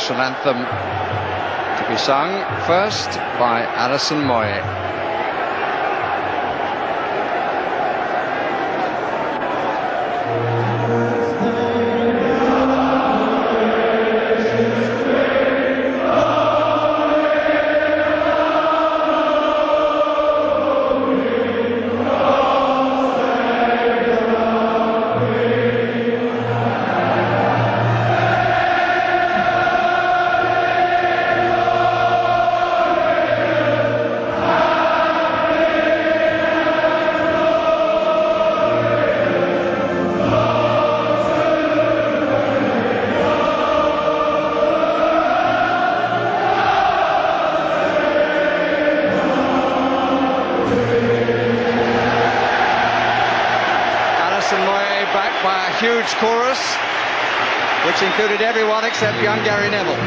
national anthem to be sung first by Alison Moyet. Alison Backed by a huge chorus, which included everyone except young Gary Neville.